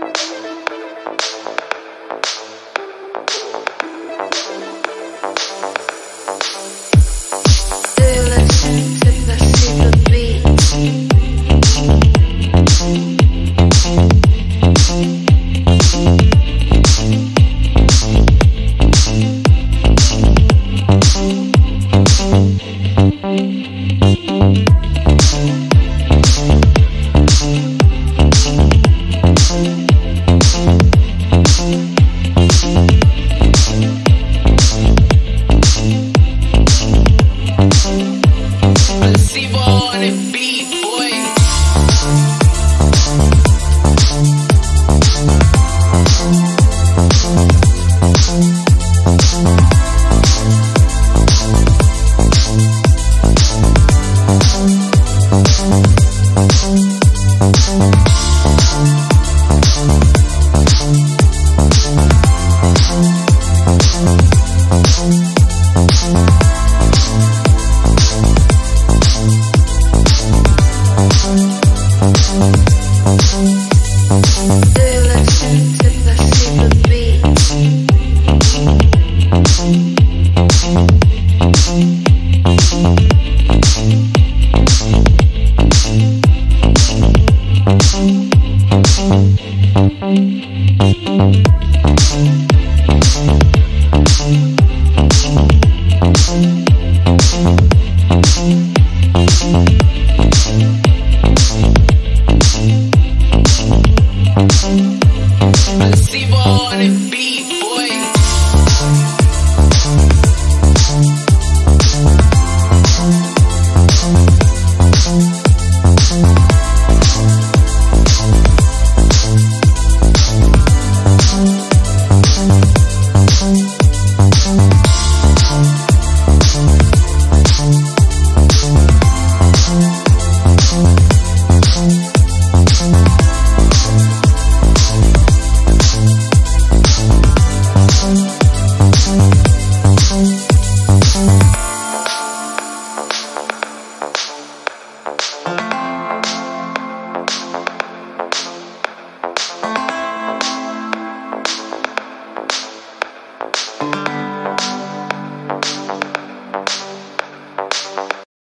Thank Quavo on.